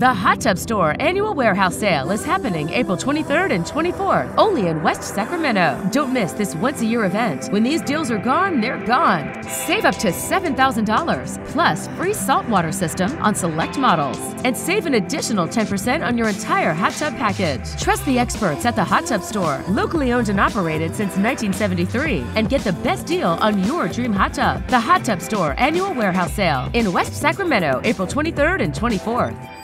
The Hot Tub Store annual warehouse sale is happening April 23rd and 24th, only in West Sacramento. Don't miss this once a year event. When these deals are gone, they're gone. Save up to $7,000 plus free saltwater system on select models and save an additional 10% on your entire hot tub package. Trust the experts at the Hot Tub Store, locally owned and operated since 1973, and get the best deal on your dream hot tub. The Hot Tub Store annual warehouse sale in West Sacramento, April 23rd and 24th.